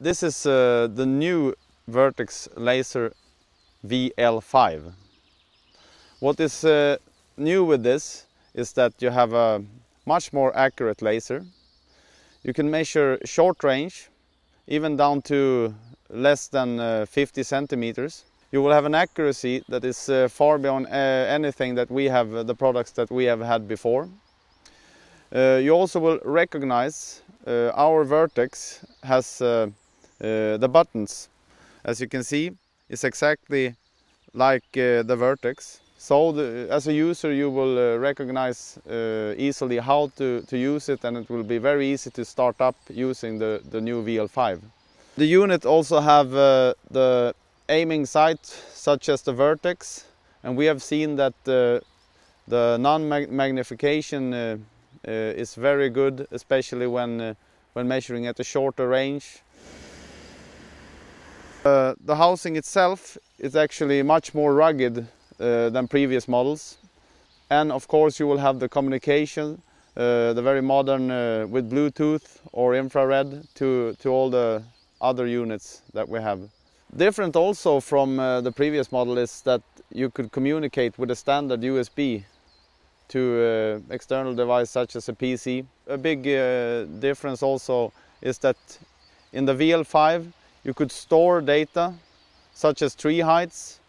This is uh, the new Vertex Laser VL5. What is uh, new with this is that you have a much more accurate laser. You can measure short range, even down to less than uh, 50 centimeters. You will have an accuracy that is uh, far beyond uh, anything that we have, uh, the products that we have had before. You also will recognize our Vertex has the buttons. As you can see, is exactly like the Vertex. So the, as a user you will uh, recognize uh, easily how to, to use it and it will be very easy to start up using the, the new VL5. The unit also have uh, the aiming sight such as the Vertex and we have seen that the non-magnification uh, uh, is very good especially when, uh, when measuring at a shorter range. The housing itself is actually much more rugged uh, than previous models. And of course you will have the communication, uh, the very modern uh, with Bluetooth or infrared to, to all the other units that we have. Different also from the previous model is that you could communicate with a standard USB to uh, external device such as a PC. A big uh, difference also is that in the VL5 you could store data such as tree heights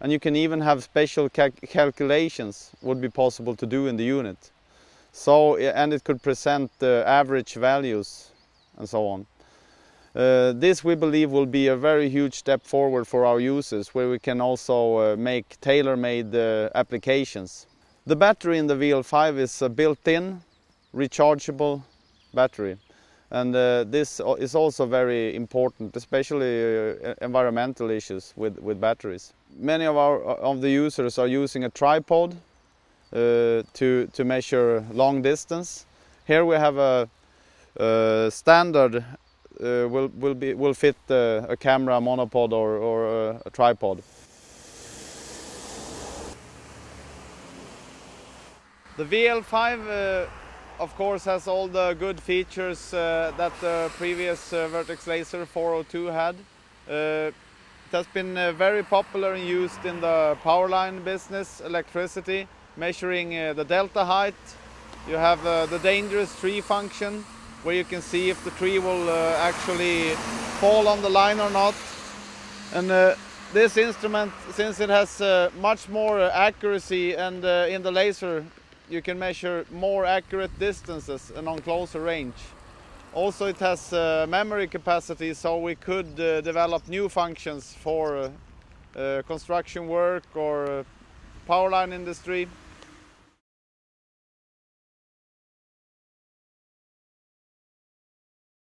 and you can even have special cal calculations would be possible to do in the unit. So, and it could present the average values and so on. Uh, this we believe will be a very huge step forward for our users where we can also uh, make tailor-made uh, applications. The battery in the VL5 is a built-in rechargeable battery and uh, this is also very important, especially uh, environmental issues with, with batteries. Many of, our, of the users are using a tripod uh, to, to measure long distance. Here we have a, a standard uh, will, will, be, will fit uh, a camera, monopod or, or a tripod. The VL5 of course has all the good features uh, that the previous uh, Vertex Laser 402 had. Uh, it has been uh, very popular and used in the power line business, electricity, measuring uh, the delta height. You have the dangerous tree function where you can see if the tree will actually fall on the line or not. And this instrument, since it has much more accuracy and in the laser you can measure more accurate distances and on closer range. Also it has uh, memory capacity so we could uh, develop new functions for uh, uh construction work or uh, power line industry.